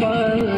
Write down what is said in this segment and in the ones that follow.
分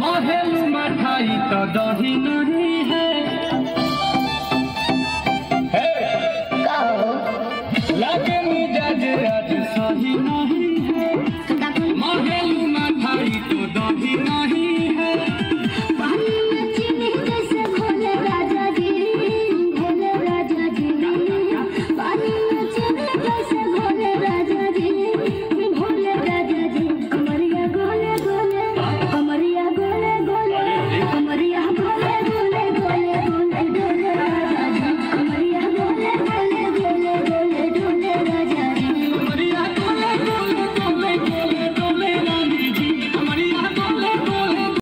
महल मठाई तो दही नहीं लगे मिजाज आज सही नहीं